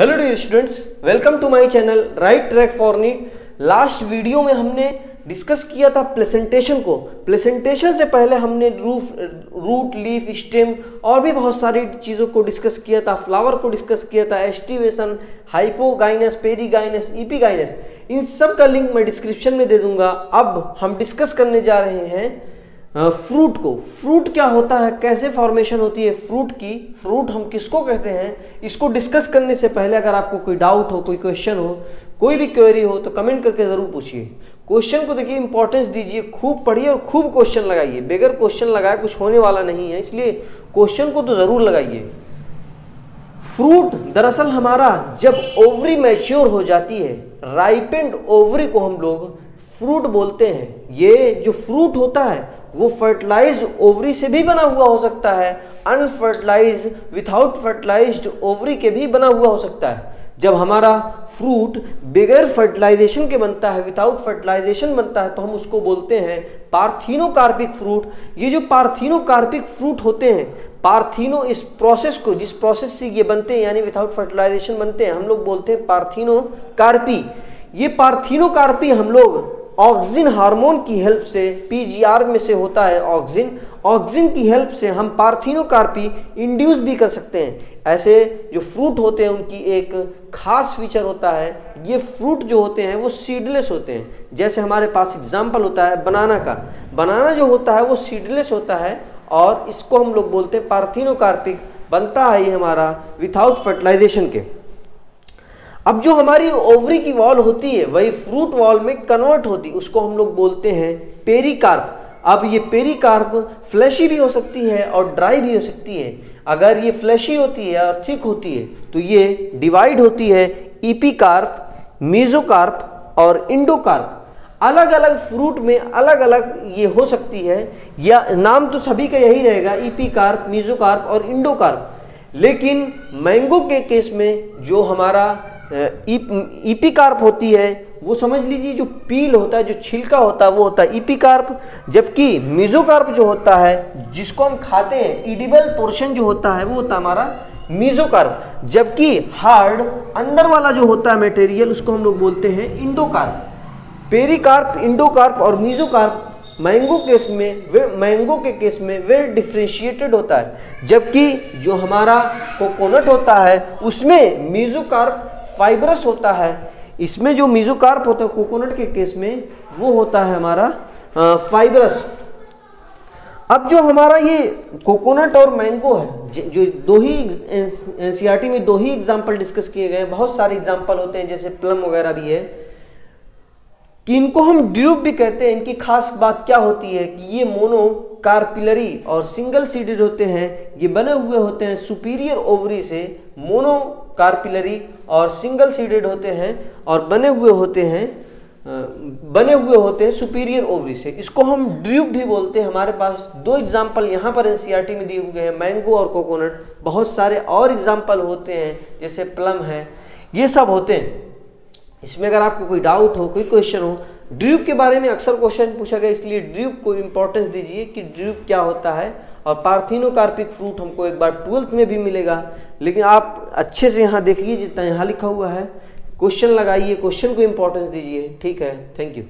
Hello dear students welcome to my channel right track for NEET last video में हमने discuss किया था placentation को। प्लेसेंटेशन से पहले हमने रूफ रूट लीफ स्टेम और भी बहुत सारी चीज़ों को डिस्कस किया था। फ्लावर को डिस्कस किया था एस्टिवेशन हाइपोगाइनस पेरीगाइनस ईपीगाइनस इन सब का लिंक मैं डिस्क्रिप्शन में दे दूँगा। अब हम डिस्कस करने जा रहे हैं फ्रूट को। फ्रूट क्या होता है? कैसे फॉर्मेशन होती है? फ्रूट की फ्रूट हम किसको कहते हैं? इसको डिस्कस करने से पहले अगर आपको कोई डाउट हो, कोई क्वेश्चन हो, कोई भी क्वेरी हो तो कमेंट करके ज़रूर पूछिए। क्वेश्चन को देखिए इंपॉर्टेंस दीजिए। खूब पढ़िए और खूब क्वेश्चन लगाइए। बगैर क्वेश्चन लगाए कुछ होने वाला नहीं है, इसलिए क्वेश्चन को तो ज़रूर लगाइए। फ्रूट दरअसल हमारा जब ओवरी मैच्योर हो जाती है राइपेंड ओवरी को हम लोग फ्रूट बोलते हैं। ये जो फ्रूट होता है वो फर्टिलाइज ओवरी से भी बना हुआ हो सकता है। अनफर्टिलाइज विथआउट फर्टिलाइज्ड ओवरी के भी बना हुआ हो सकता है। जब हमारा फ्रूट बगैर फर्टिलाइजेशन के बनता है विदाउट फर्टिलाइजेशन बनता है तो हम उसको बोलते हैं पार्थिनोकार्पिक फ्रूट ये जो पार्थिनोकार्पिक फ्रूट होते हैं, पार्थिनो इस प्रोसेस को, जिस प्रोसेस से ये बनते हैं, यानी विदाउट फर्टिलाइजेशन बनते हैं, हम लोग बोलते हैं पार्थिनोकार्पी। ये पार्थिनोकार्पी हम लोग ऑक्सीजन हार्मोन की हेल्प से, पीजीआर में से होता है ऑक्सीजन ऑक्सीजन की हेल्प से हम पार्थिनोकार्पी इंड्यूस भी कर सकते हैं। ऐसे जो फ्रूट होते हैं, उनकी एक खास फीचर होता है, ये फ्रूट जो होते हैं, वो सीडलेस होते हैं। जैसे हमारे पास एग्ज़ाम्पल होता है बनाना का। बनाना जो होता है, वो सीडलेस होता है और इसको हम लोग बोलते हैं पार्थिनोकार्पिक। बनता है ये हमारा विथाउट फर्टिलाइजेशन के। अब जो हमारी ओवरी की वॉल होती है, वही फ्रूट वॉल में कन्वर्ट होती उसको हम लोग बोलते हैं पेरिकार्प अब ये पेरिकार्प फ्लैशी भी हो सकती है और ड्राई भी हो सकती है। अगर ये फ्लैशी होती है और थिक होती है तो ये डिवाइड होती है ईपीकार्प मीजोकार्प और इंडोकार्प अलग अलग फ्रूट में अलग अलग ये हो सकती है, या नाम तो सभी का यही रहेगा ईपीकार्प मीजोकार्प और इंडोकार्प लेकिन मैंगो के केस में जो हमारा ईपीकार्प होती है, वो समझ लीजिए जो पील होता है, जो छिलका होता है, वो होता है ईपीकार्प जबकि मिजोकार्प जो होता है, जिसको हम खाते हैं, इडिबल पोर्शन जो होता है, वो होता है हमारा मीजोकार्प। जबकि हार्ड, अंदर वाला जो होता है मटेरियल उसको हम लोग बोलते हैं इंडोकार्प। पेरिकार्प, इंडोकार्प और मीजोकार्प, मैंगो केस में, वे, मैंगो के केस में वेल डिफ्रेंशिएटेड होता है। जबकि जो हमारा कोकोनट होता है, उसमें मीजोकार्प फाइब्रस होता है। इसमें जो मिजोकार्प होता है कोकोनट के केस में, वो होता है हमारा फाइबरस अब जो हमारा ये कोकोनट और मैंगो है, जो दो ही एनसीईआरटी में दो ही एग्जांपल डिस्कस किए गए हैं। बहुत सारे एग्जांपल होते हैं, जैसे प्लम वगैरह भी है। कि इनको हम ड्यूब भी कहते हैं, इनकी खास बात क्या होती है कि ये मोनो कार्पिलरी और सिंगल सीडेड होते हैं, ये बने हुए होते हैं सुपीरियर ओवरी से, मोनो कार्पिलरी और सिंगल सीडेड होते हैं और बने हुए होते हैं बने हुए होते हैं सुपीरियर ओवरी से। इसको हम ड्यूब भी बोलते हैं। हमारे पास दो एग्ज़ाम्पल यहाँ पर एनसीईआरटी में दिए हुए हैं मैंगो और कोकोनट बहुत सारे और एग्ज़ाम्पल होते हैं, जैसे प्लम है। ये सब होते हैं। इसमें अगर आपको कोई डाउट हो, कोई क्वेश्चन हो ड्रीप के बारे में अक्सर क्वेश्चन पूछा गया, इसलिए ड्रीप को इम्पोर्टेंस दीजिए कि ड्रीप क्या होता है और पार्थिनोकार्पिक फ्रूट हमको एक बार ट्वेल्थ में भी मिलेगा। लेकिन आप अच्छे से यहाँ देखिए जितना यहाँ लिखा हुआ है। क्वेश्चन लगाइए क्वेश्चन को इम्पोर्टेंस दीजिए। ठीक है? Thank you